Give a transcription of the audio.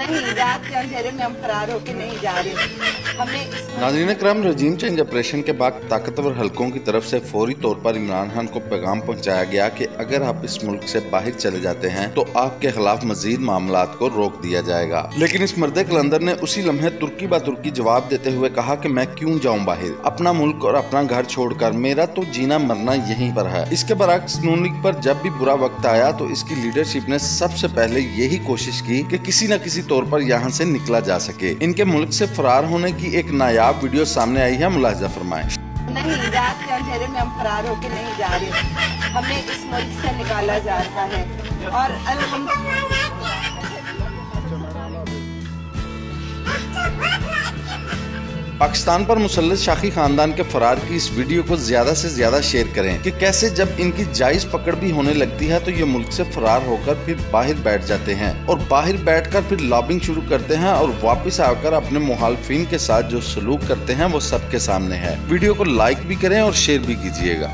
के नाजरीन क्रम रजीम चेंज ऑपरेशन के बाद ताकतवर हलकों की तरफ़ से फौरी तौर पर इमरान खान को पैगाम पहुँचाया गया कि अगर आप इस मुल्क से बाहर चले जाते हैं तो आपके खिलाफ मजीद मामला को रोक दिया जाएगा। लेकिन इस मर्द कलंदर ने उसी लम्हे तुर्की बा तुर्की जवाब देते हुए कहा की मैं क्यूँ जाऊँ बाहर? अपना मुल्क और अपना घर छोड़कर, मेरा तो जीना मरना यहीं पर है। इसके बरक्स नून लीग पर जब भी बुरा वक्त आया तो इसकी लीडरशिप ने सबसे पहले यही कोशिश कि किसी न किसी तौर पर यहाँ से निकला जा सके। इनके मुल्क से फरार होने की एक नायाब वीडियो सामने आई है, मुलाजा फरमाए। नहीं, रात के अंधेरे में हम फरार नहीं जा रहे। हमें इस मुल्क से निकाला जा रहा है। और पाकिस्तान पर मुसलित शाखी खानदान के फरार की इस वीडियो को ज़्यादा से ज़्यादा शेयर करें कि कैसे जब इनकी जायज़ पकड़ भी होने लगती है तो ये मुल्क से फरार होकर फिर बाहर बैठ जाते हैं और बाहर बैठकर फिर लॉबिंग शुरू करते हैं और वापस आकर अपने मुहालफिन के साथ जो सलूक करते हैं वो सबके सामने है। वीडियो को लाइक भी करें और शेयर भी कीजिएगा।